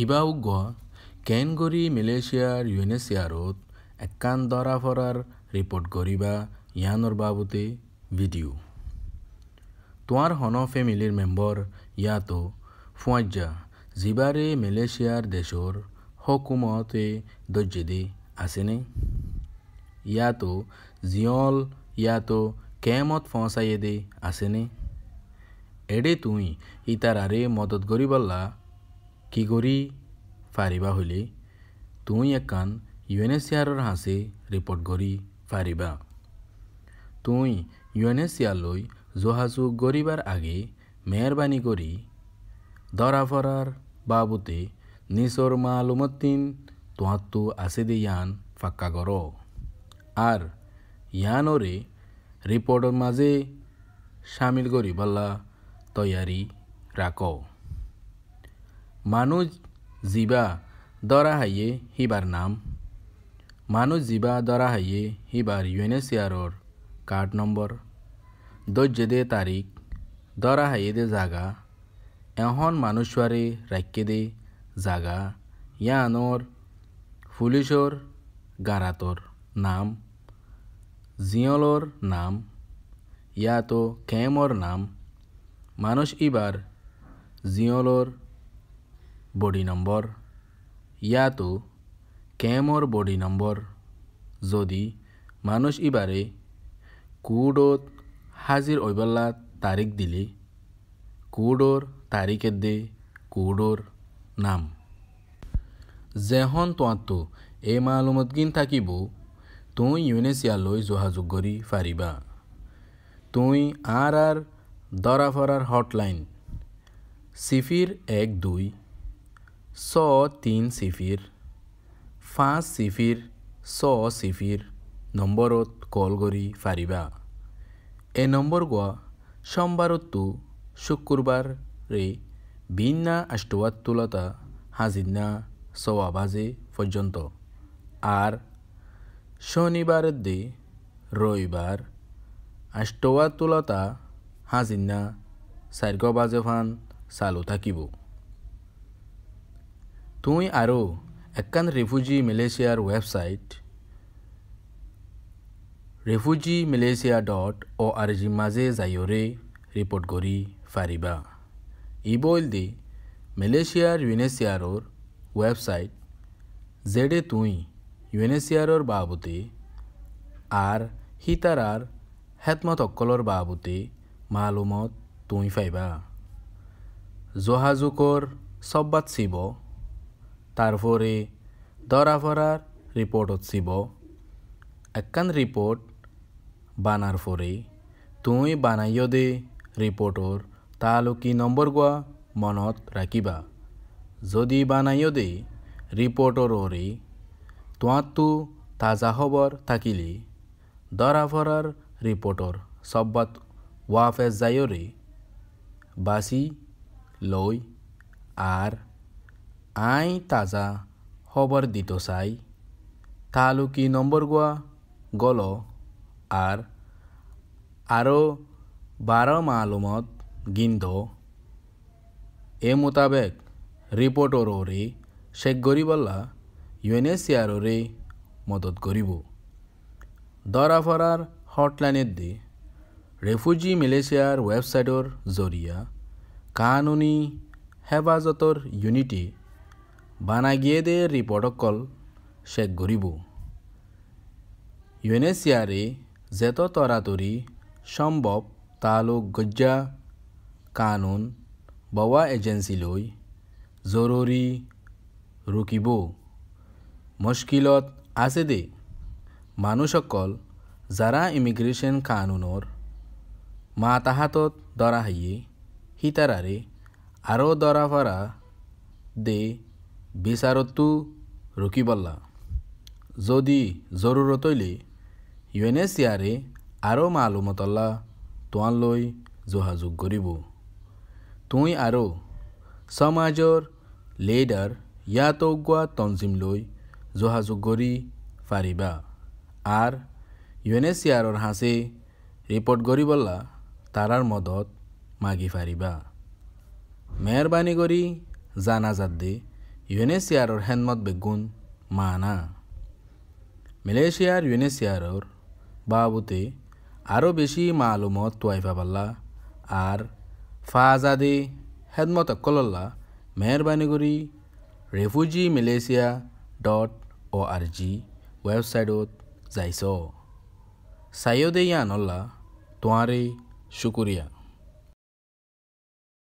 ইবাউগোৱা কেনগৰি মালয়েছিয়াৰ ইউএনএচিয়াৰত একান ধৰা ফৰাৰ ৰিপৰ্ট কৰিবা ইয়ানৰ বাবতে ভিডিঅ' তোমাৰ হন ফেমিলিৰ মেম্বৰ ইয়াতো ফুৱাজ্জা যিবাৰে মালয়েছিয়াৰ দেশৰ হকুমতে দৰ্জেদে আছেনে? ইয়াতো জিয়ল ইয়াতো কেমত ফচাইদে আছেনে? এডে তুই ইতাৰাৰে মদত কৰিবলা কি কৰি পাৰিবা হ'লে। তুই একান ইউ এন এছ চিয়াৰৰ হাঁচে ৰিপৰ্ট কৰি পাৰিবা তুই ইউ এন এছ চিয়ালৈ যোগাযোগ কৰিবাৰ আগে মেহৰবানী কৰি ধৰা ফৰাৰ বাবতে নিজৰ মালুমতিন তোহাঁতো আছে দে ইয়ান, ফাক্কা কৰ। আর ইয়ানরে রিপোর্টের মাঝে সামিল করি বল্লা তৈয়ারি রাখ মানুষ জীবা দরা হাইয়ে হিবার নাম। মানুষ জীবা দরা হাইয়ে হিবার ইউএনএসিআরর কার্ড নম্বর। দৈর্য দে তারিখ দরা হাইয়ে দে জাগা। এখন মানুষরে রাখে দে জাগা। ইয়ানোর পুলিশর গারাতর নাম। জিয়লর নাম। ইয়াতো কেমর নাম। মানুষ ইবার জিয়লর বডি নম্বর ইয়াতো কেমর বডি নম্বর যদি মানুষ ইবারে কুডত হাজির ওইবাল্লা তারিখ দিলে কুডোর তারিখের দে কুডোর নাম। যেহন তোঁতো এই মালুমত গিন থাকিব, তুই ইউনেছিয়ালৈ যোগাযোগ কৰি পাৰিবা। তুই আৰ আৰ দৰাফৰাৰ হটলাইন, চিফিৰ এক দুই ছ তিন চিফিৰ পাঁচ চিফিৰ ছ চিফিৰ নম্বৰত কল কৰি পাৰিবা। এই নম্বৰ গোৱা সোমবাৰতো শুক্ৰবাৰে বিনা আষ্টৱাত্তুলতা হাজিনা ছৱা বাজে পৰ্যন্ত। আর শনিবারের দি রবিবার আষ্টৱা তুলতা হাজিনা চাৰিগ বাজে ফান চালু থাকিব। তুই আৰু একান ৰেফিউজি মালয়েছিয়াৰ website refugee Malaysia dot O' R G মাজে যায়ৰে ৰিপৰ্ট কৰি পাৰিবা। ই দি মালয়েছিয়াৰ ইউনেছিয়াৰৰ ৱেবছাইট জেডে তুই ইউএনএচিয়াৰৰ বাবতে আর হিতারার হেতমত অকলর বাবতে মালুমত তুই পাইবা যোগাযোগর সব্বাত চিব তারপরে দরাফরার রিপোর্টত চিব একান রিপোর্ট বানার পরে তুই বানাইও দে রিপোর্টর তালুকি নম্বর গোয়া মনত রাখিবা যদি বানাইও দে রিপোর্টররে তোঁতো তাজা খবর থাকিলে দরাফরার রিপোর্টর সব্বাত ওয়াফেজ যায়রে বাসি লই আর আই তাজা খবর দিত চাই। তালুকি নম্বর গোয়া গল আর আরও বারো মালুমত গিন্দ। এ মোতাবেক রিপোর্টরে শেখ গরিবল্লা ইউএনএসিআররে মদত করিব দরাফরার হটলাইনের দি রেফিউজি মালয়েছিয়ার ওয়েবসাইটর জরিয়া কানুনি হেফাজতর ইউনিটি বানাগিয়ে দে ৰিপোৰ্টকল শেখ কৰিব ইউএনএসিআৰে যেত তৰাতৰি সম্ভব তালুক গজ্জা কানুন বৱা এজেঞ্চিলৈ জৰুৰী ৰুকিব। মুশকিলত আছে দে। মানুহসকল যাৰা ইমিগ্ৰেশন কানুনৰ মাতাহাতত দৰা হাইয়ে সিতাৰাৰে আৰু দৰা ফৰা দে বিচাৰতো যদি ইউ এন এছ চিয়াৰে আৰু মালুমতল্লা তোৱালৈ যোগাযোগ কৰিব। তুই আৰু সমাজৰ লিডাৰ ইয়াতো গোৱা তঞ্জিমলৈ যোগাযোগ কৰি পাৰিবা। আৰ ইউএনএসিআৰৰ হাসে ৰিপোৰ্ট কৰিবল্লা তাৰাৰ মদত মাগি পাৰিবা মেহৰবানি কৰি জানাজাত দে। ইউএনএচিয়াৰৰ হেনমত বেগুন মানা মালয়েছিয়াৰ ইউএনএচিয়াৰৰ বাবুতে আরও বেশি মালুমত তোয়াইফা পাল্লা আর ফাজাদে হেদমত কলল্লা মেহরবানি করি refugee Malaysia dot O R G ৱেবছাইটত যাইছ চাইও দে ইয়ানল্লা তোমাৰে শুকুৰীয়া